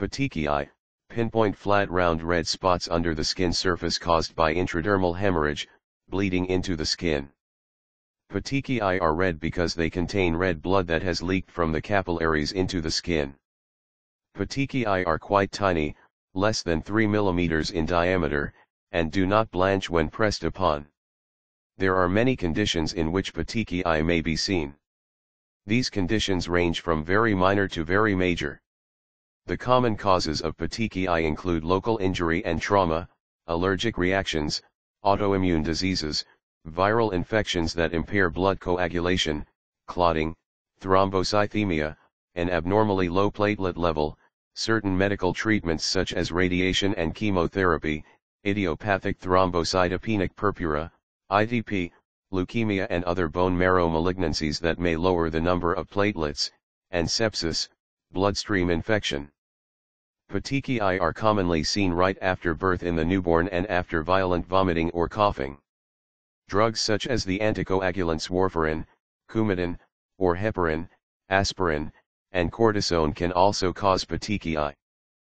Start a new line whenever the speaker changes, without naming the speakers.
Petechiae, pinpoint flat round red spots under the skin surface caused by intradermal hemorrhage, bleeding into the skin. Petechiae are red because they contain red blood that has leaked from the capillaries into the skin. Petechiae are quite tiny, less than 3 mm in diameter, and do not blanch when pressed upon. There are many conditions in which petechiae may be seen. These conditions range from very minor to very major. The common causes of petechiae include local injury and trauma, allergic reactions, autoimmune diseases, viral infections that impair blood coagulation, clotting, thrombocythemia, an abnormally low platelet level, certain medical treatments such as radiation and chemotherapy, idiopathic thrombocytopenic purpura, ITP, leukemia and other bone marrow malignancies that may lower the number of platelets, and sepsis, bloodstream infection. Petechiae are commonly seen right after birth in the newborn and after violent vomiting or coughing. Drugs such as the anticoagulants warfarin, Coumadin, or heparin, aspirin, and cortisone can also cause petechiae.